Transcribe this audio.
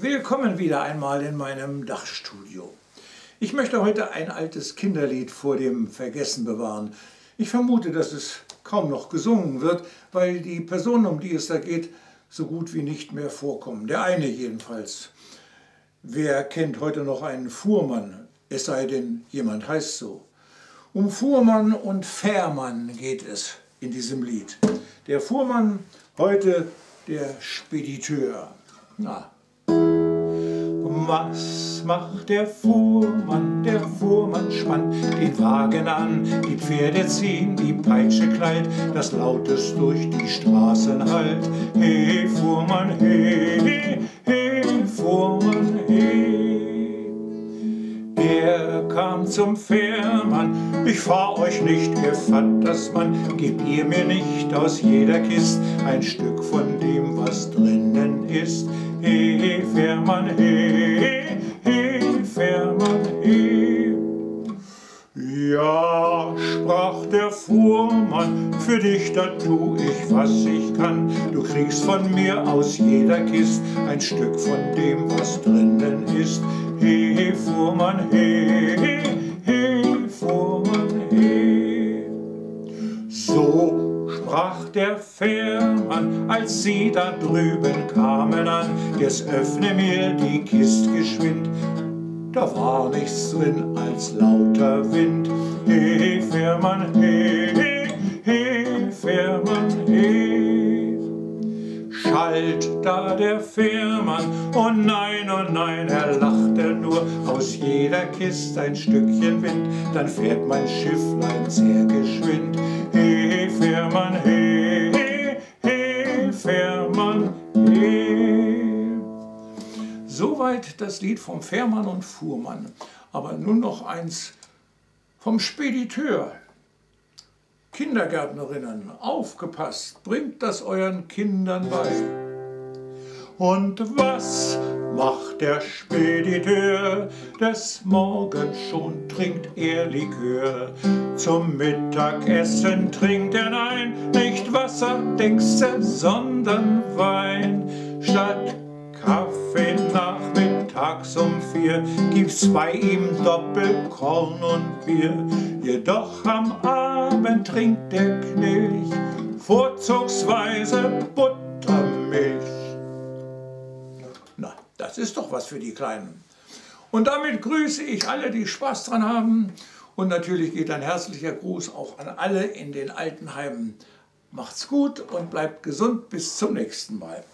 Willkommen wieder einmal in meinem Dachstudio. Ich möchte heute ein altes Kinderlied vor dem Vergessen bewahren. Ich vermute, dass es kaum noch gesungen wird, weil die Personen, um die es da geht, so gut wie nicht mehr vorkommen. Der eine jedenfalls. Wer kennt heute noch einen Fuhrmann, es sei denn, jemand heißt so. Um Fuhrmann und Fährmann geht es in diesem Lied. Der Fuhrmann, heute der Spediteur. Na, was macht der Fuhrmann? Der Fuhrmann spannt den Wagen an, die Pferde ziehen, die Peitsche knallt, das Lautes durch die Straßen hallt. He, Fuhrmann, he, he, he, Fuhrmann, he. Er kam zum Fährmann, ich fahr euch nicht, ihr Vatersmann, gebt ihr mir nicht aus jeder Kist ein Stück von dem, was drinnen ist. He, Fährmann, he, Ja, sprach der Fuhrmann, für dich da tu ich, was ich kann. Du kriegst von mir aus jeder Kist ein Stück von dem, was drinnen ist. He, Fuhrmann, he, he, he, Fuhrmann, he. So sprach der Fährmann, als sie da drüben kamen an, jetzt öffne mir die Kist geschwind, da war nichts drin als lauter Wind. He, Fährmann, he, he, he, Fährmann, he. Schalt da der Fährmann, oh nein, oh nein, er lachte nur, aus jeder Kiste ein Stückchen Wind, dann fährt mein Schifflein sehr geschwind. He, Fährmann, he, he, he, Fährmann, he. Soweit das Lied vom Fährmann und Fuhrmann. Aber nun noch eins vom Spediteur. Kindergärtnerinnen, aufgepasst, bringt das euren Kindern bei. Und was macht der Spediteur? Des Morgens schon trinkt er Likör. Zum Mittagessen trinkt er nein, nicht Wasser, denkst du, sondern Wein. Statt Kaffee nachmittags um vier gibt's bei ihm Doppelkorn und Bier. Jedoch am Abend trinkt der Knilch vorzugsweise Buttermilch. Na, das ist doch was für die Kleinen. Und damit grüße ich alle, die Spaß dran haben. Und natürlich geht ein herzlicher Gruß auch an alle in den Altenheimen. Macht's gut und bleibt gesund. Bis zum nächsten Mal.